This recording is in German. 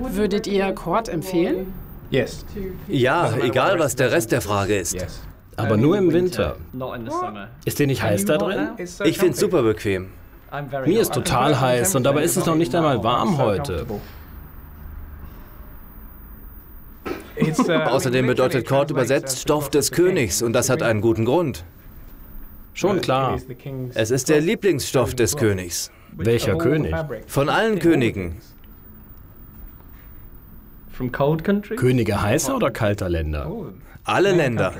Würdet ihr Cord empfehlen? Ja, egal was der Rest der Frage ist. Aber nur im Winter. Ist dir nicht heiß da drin? Ich find's super bequem. Mir ist total heiß und dabei ist es noch nicht einmal warm heute. Außerdem bedeutet Cord übersetzt Stoff des Königs und das hat einen guten Grund. Schon klar. Es ist der Lieblingsstoff des Königs. Welcher König? Von allen Königen. Könige heißer oder kalter Länder? Alle Länder.